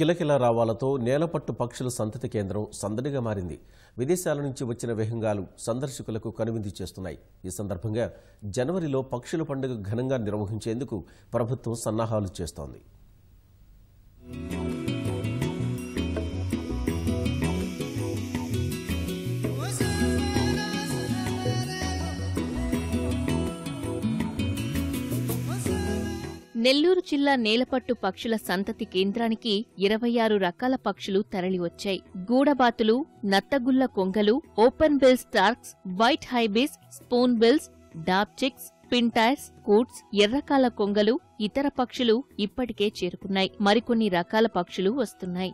కిలకిల రావాలతో నేలపట్టు పక్షుల సంతతి కేంద్రం సందడిగా మారింది. విదేశాల నుంచి వచ్చిన విహంగాలు సందర్శకులకు కనువిందు చేస్తున్నాయి. ఈ సందర్భంగా జనవరిలో పక్షుల పండుగ ఘనంగా నిర్వహించేందుకు ప్రభుత్వం సన్నాహాలు చేస్తోంది. నెల్లూరు జిల్లా నేలపట్టు పక్షుల సంతతి కేంద్రానికి ఇరవై ఆరు రకాల పక్షులు తరలివచ్చాయి. గూడబాతులు నత్తగుల్ల కొంగలు open bill storks white ibis spoon bills dabchicks pintails coots ఎర్రకాల కొంగలు ఇతర పక్షులు ఇప్పటికే చేరుకున్నాయి. మరికొన్ని రకాల పక్షులు వస్తున్నాయి.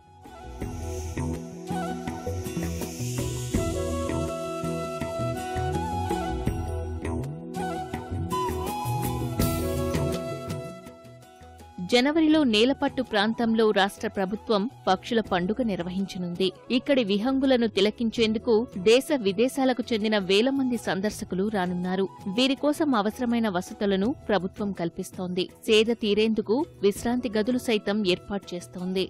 జనవరిలో నేలపట్టు ప్రాంతంలో రాష్ట్ర ప్రభుత్వం పక్షుల పండుగ నిర్వహించనుంది. ఇక్కడి విహంగులను తిలకించేందుకు దేశ విదేశాలకు చెందిన వేల మంది సందర్శకులు రానున్నారు. వీరి కోసం అవసరమైన వసతులను ప్రభుత్వం కల్పిస్తోంది. సేద తీరేందుకు విశ్రాంతి గదులు సైతం ఏర్పాటు చేస్తోంది.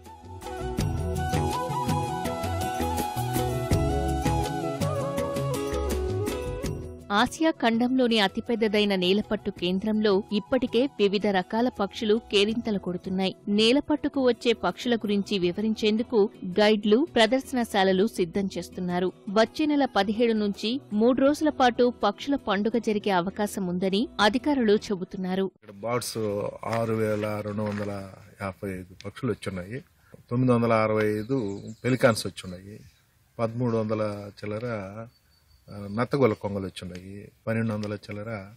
ఆసియా ఖండంలోని అతిపెద్దదైన నేలపట్టు కేంద్రంలో ఇప్పటికే వివిధ రకాల పక్షులు కేరింతలు కొడుతున్నాయి. నేలపట్టుకు వచ్చే పక్షుల గురించి వివరించేందుకు గైడ్లు ప్రదర్శనశాలలు సిద్ధం చేస్తున్నారు. వచ్చే నెల పదిహేడు నుంచి మూడు రోజుల పాటు పక్షుల పండుగ జరిగే అవకాశం ఉందని అధికారులు చెబుతున్నారు. బర్డ్స్ ఆరు వేల రెండు వందల యాభై ఐదు పక్షులు వచ్చున్నాయి. తొమ్మిది వందల అరవై ఐదు పెలికాన్స్ వచ్చున్నాయి. పదమూడు వందల చిల్లర నత్తగొల్ల కొంగలు వచ్చున్నాయి. పన్నెండు వందల చిల్లర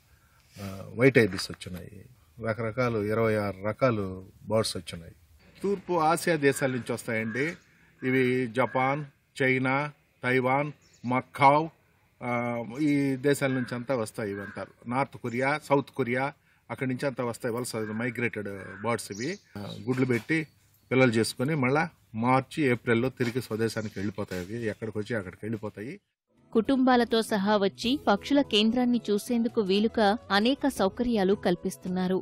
వైట్ ఐబిస్ వచ్చున్నాయి. రకరకాలు ఇరవై ఆరు రకాలు బర్డ్స్ వచ్చున్నాయి. తూర్పు ఆసియా దేశాల నుంచి వస్తాయండి. ఇవి జపాన్ చైనా తైవాన్ మక్కావ్ ఈ దేశాల నుంచి అంతా వస్తాయి ఇవంతా. నార్త్ కొరియా సౌత్ కొరియా అక్కడి నుంచి అంతా వస్తాయి. వలస మైగ్రేటెడ్ బర్డ్స్ ఇవి. గుడ్లు పెట్టి పిల్లలు చేసుకొని మళ్ళీ మార్చి ఏప్రిల్లో తిరిగి స్వదేశానికి వెళ్ళిపోతాయి అవి. ఎక్కడికి వచ్చి అక్కడికి వెళ్ళిపోతాయి. కుటుంబాలతో సహా వచ్చి పక్షుల కేంద్రాన్ని చూసేందుకు వీలుగా అనేక సౌకర్యాలు కల్పిస్తున్నారు.